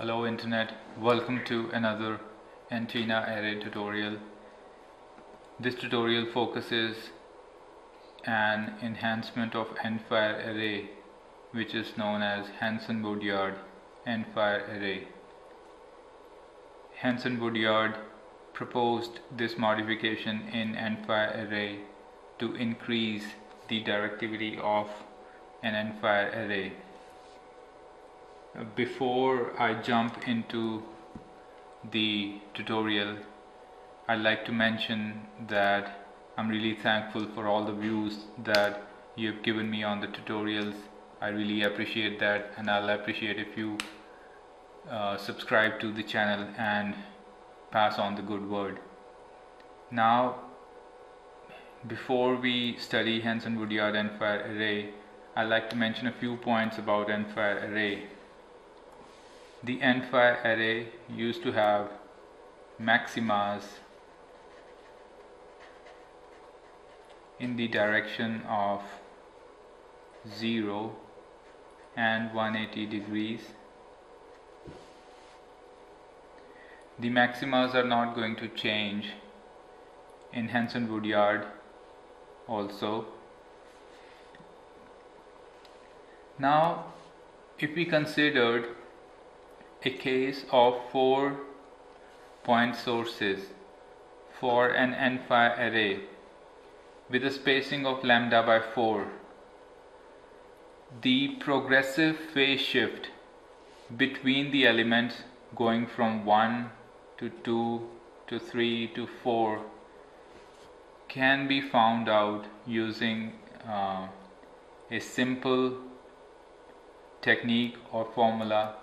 Hello Internet, welcome to another antenna array tutorial. This tutorial focuses an enhancement of endfire array which is known as Hansen-Woodyard endfire array. Hansen-Woodyard proposed this modification in endfire array to increase the directivity of an endfire array before I jump into the tutorial I'd like to mention that I'm really thankful for all the views that you've given me on the tutorials. I really appreciate that and I'll appreciate if you uh, subscribe to the channel and pass on the good word. Now before we study Hansen-Woodyard endfire array I'd like to mention a few points about endfire array the endfire array used to have maximas in the direction of 0 and 180 degrees. The maximas are not going to change in Hansen Woodyard also. Now if we considered a case of four point sources for an endfire array with a spacing of lambda by 4. The progressive phase shift between the elements going from 1 to 2 to 3 to 4 can be found out using uh, a simple technique or formula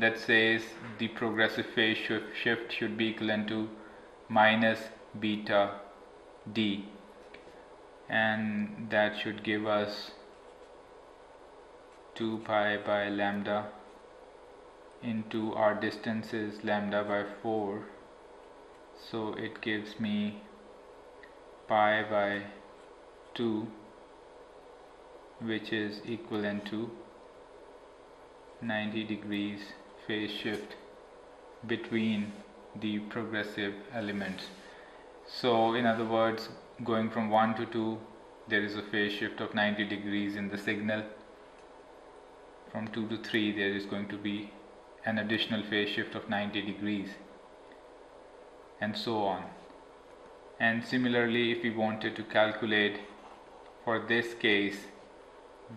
that says the progressive phase shift should be equivalent to minus beta d. And that should give us 2 pi by lambda into our distance is lambda by 4 so it gives me pi by 2 which is equivalent to 90 degrees phase shift between the progressive elements. So in other words going from 1 to 2 there is a phase shift of 90 degrees in the signal. From 2 to 3 there is going to be an additional phase shift of 90 degrees and so on. And similarly if we wanted to calculate for this case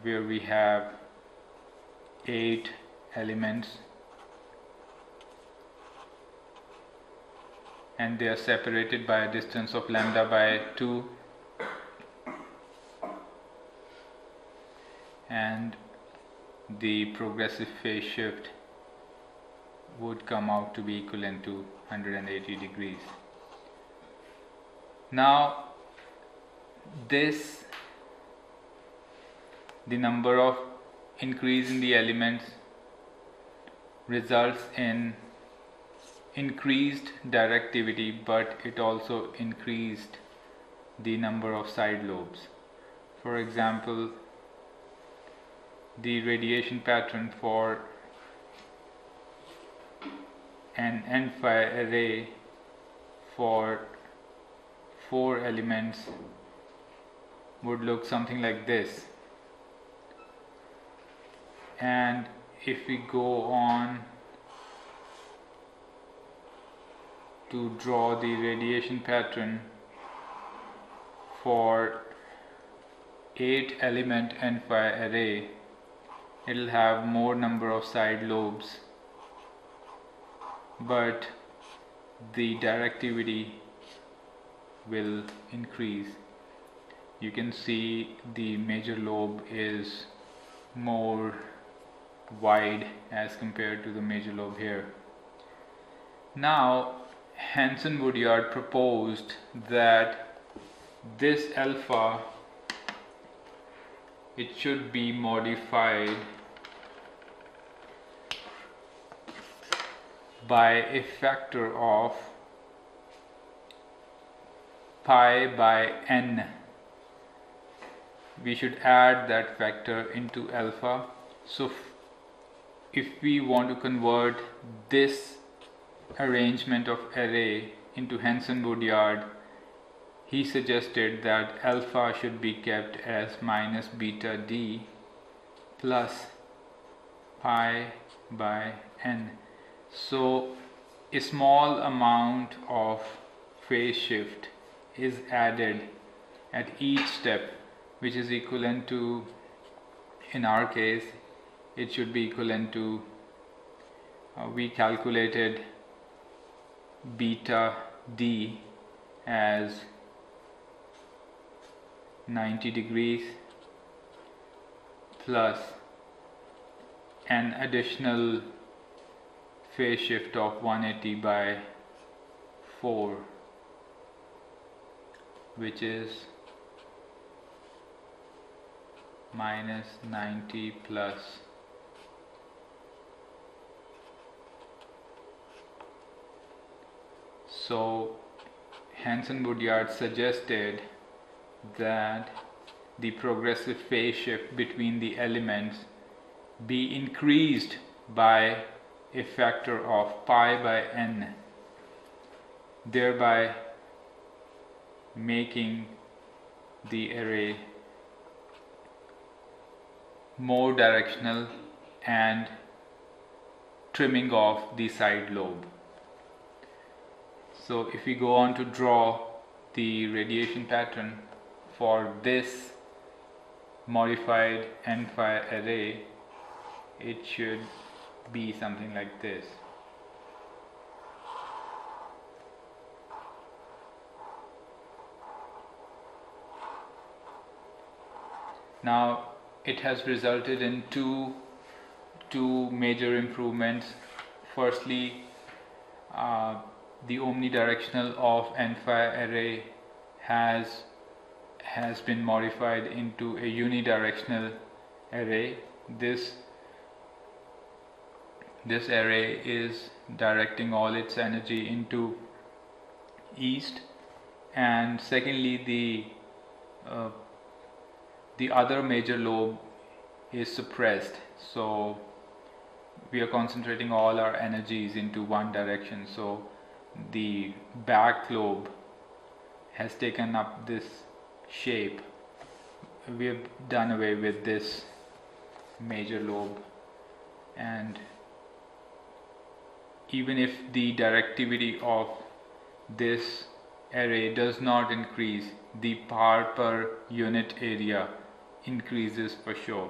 where we have 8 elements and they are separated by a distance of lambda by 2 and the progressive phase shift would come out to be equivalent to 180 degrees. Now this the number of increase in the elements results in increased directivity but it also increased the number of side lobes. For example, the radiation pattern for an endfire array for four elements would look something like this and if we go on to draw the radiation pattern for 8 element endfire array. It will have more number of side lobes. But the directivity will increase. You can see the major lobe is more wide as compared to the major lobe here. Now Hansen Woodyard proposed that this alpha it should be modified by a factor of pi by n. We should add that factor into alpha. So if we want to convert this arrangement of array into Hansen Woodyard, he suggested that alpha should be kept as minus beta d plus pi by n. So a small amount of phase shift is added at each step which is equivalent to in our case it should be equivalent to uh, we calculated beta d as 90 degrees plus an additional phase shift of 180 by 4 which is minus 90 plus so Hansen Woodyard suggested that the progressive phase shift between the elements be increased by a factor of pi by n thereby making the array more directional and trimming off the side lobe. So if we go on to draw the radiation pattern for this modified endfire array, it should be something like this. Now it has resulted in two two major improvements. Firstly, uh, the omnidirectional of endfire array has has been modified into a unidirectional array. This this array is directing all its energy into east. And secondly the uh, the other major lobe is suppressed. So we are concentrating all our energies into one direction. So the back lobe has taken up this shape we have done away with this major lobe and even if the directivity of this array does not increase the power per unit area increases for sure.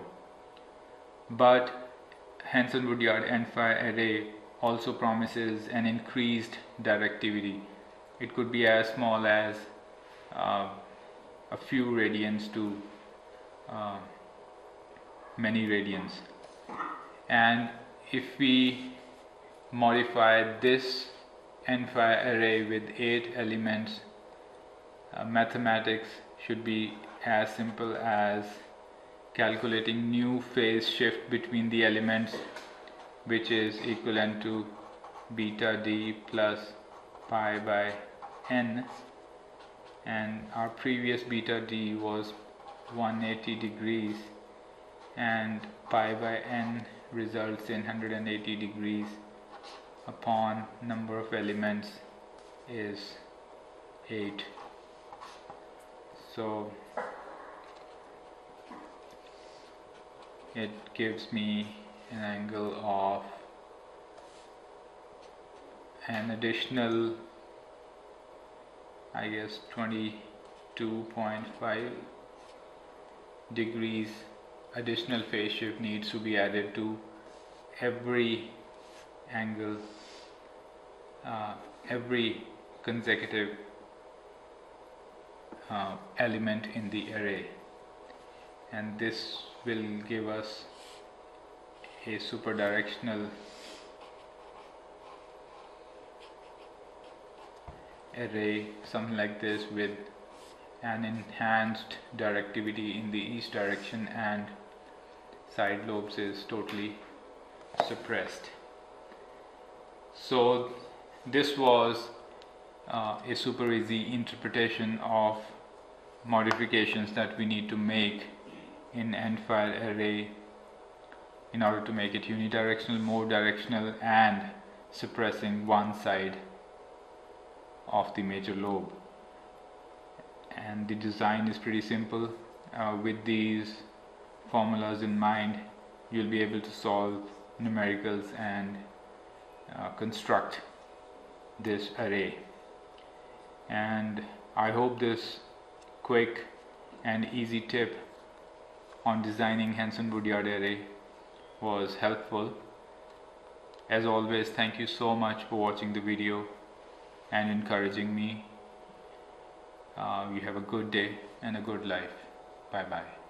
But Hansen Woodyard endfire array also promises an increased directivity. It could be as small as uh, a few radians to uh, many radians. And if we modify this endfire array with 8 elements, uh, mathematics should be as simple as calculating new phase shift between the elements which is equivalent to beta d plus pi by n. And our previous beta d was 180 degrees and pi by n results in 180 degrees upon number of elements is 8 so it gives me an angle of an additional I guess 22.5 degrees additional phase shift needs to be added to every angle uh, every consecutive uh, element in the array. And this will give us a super directional. Array something like this with an enhanced directivity in the east direction and side lobes is totally suppressed. So this was uh, a super easy interpretation of modifications that we need to make in endfire array in order to make it unidirectional, more directional and suppressing one side of the major lobe. And the design is pretty simple. Uh, with these formulas in mind you'll be able to solve numericals and uh, construct this array. And I hope this quick and easy tip on designing Hansen Woodyard array was helpful. As always thank you so much for watching the video and encouraging me. Uh, you have a good day and a good life. Bye bye